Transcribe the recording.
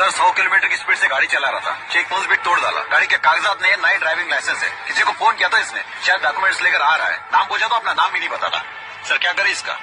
Sir, सौ kilometre की speed से गाड़ी चला रहा था। चेक पोस्ट भी तोड़ डाला। गाड़ी के कागजात नहीं है नई ड्राइविंग लाइसेंस है। किसी को फ़ोन किया था इसने, शायद डॉक्यूमेंट्स लेकर आ रहा है। नाम पूछा तो अपना नाम भी नहीं बताता सर, क्या करे इसका?